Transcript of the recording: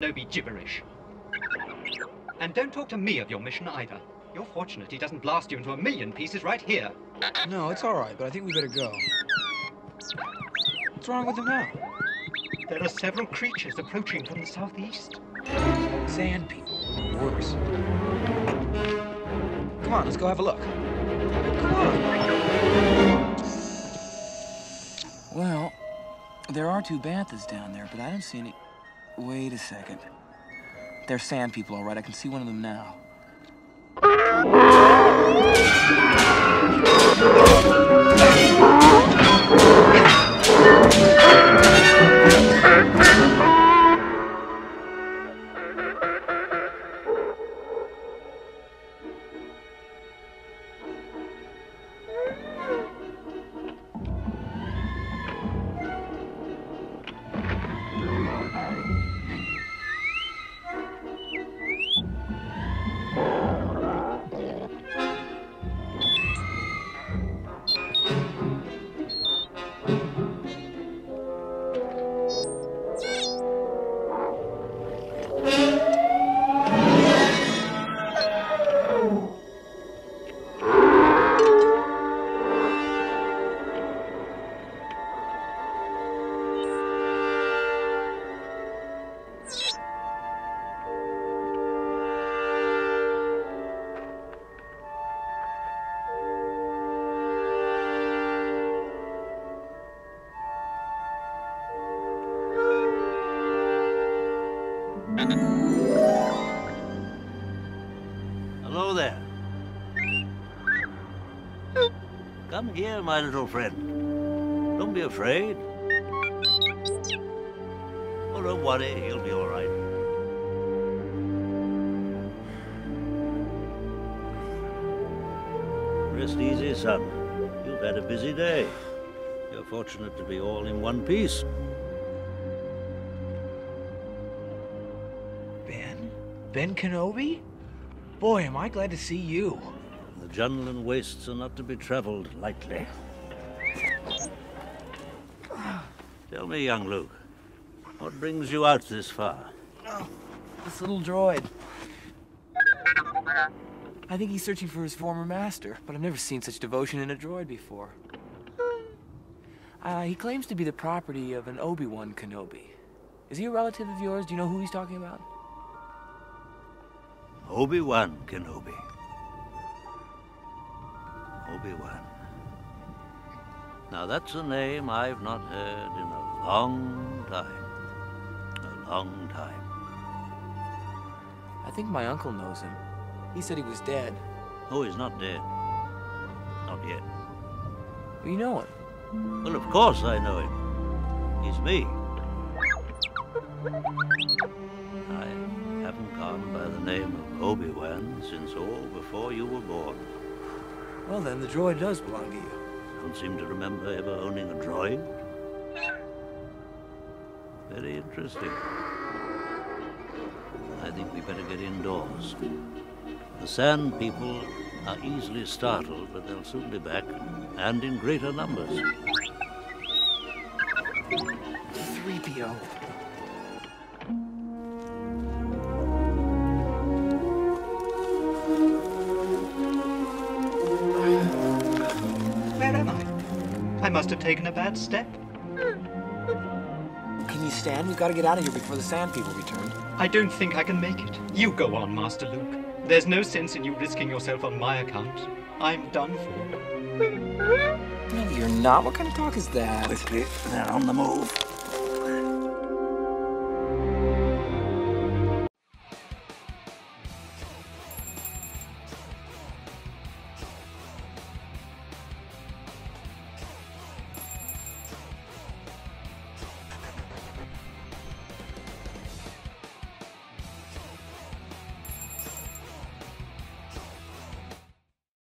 No be gibberish. And don't talk to me of your mission either. You're fortunate he doesn't blast you into a million pieces right here. No, it's all right, but I think we better go. What's wrong with him now? There are several creatures approaching from the southeast. Sand people. Worse. Come on, let's go have a look. Come on. Well, there are two banthas down there, but I don't see any... Wait a second. They're sand people, all right. I can see one of them now. Hello there. Come here, my little friend. Don't be afraid. Oh, don't worry, he'll be all right. Rest easy, son. You've had a busy day. You're fortunate to be all in one piece. Ben? Kenobi? Boy, am I glad to see you. The Jundland wastes are not to be traveled lightly. Tell me, young Luke, what brings you out this far? This little droid. I think he's searching for his former master, but I've never seen such devotion in a droid before. Uh, he claims to be the property of an Obi-Wan Kenobi. Is he a relative of yours? Do you know who he's talking about? Obi-Wan Kenobi. Obi-Wan. Now that's a name I've not heard in a long time. A long time. I think my uncle knows him. He said he was dead. Oh, he's not dead. Not yet. You know him? Well, of course I know him. He's me. Gone by the name of Obi-Wan since all before you were born. Well, then, the droid does belong to you. Don't seem to remember ever owning a droid. Very interesting. I think we better get indoors. The Sand People are easily startled, but they'll soon be back, and in greater numbers. 3PO. Where am I? I must have taken a bad step. Can you stand? We've got to get out of here before the sand people return. I don't think I can make it. You go on, Master Luke. There's no sense in you risking yourself on my account. I'm done for. No, you're not. What kind of talk is that? Quickly, they're on the move.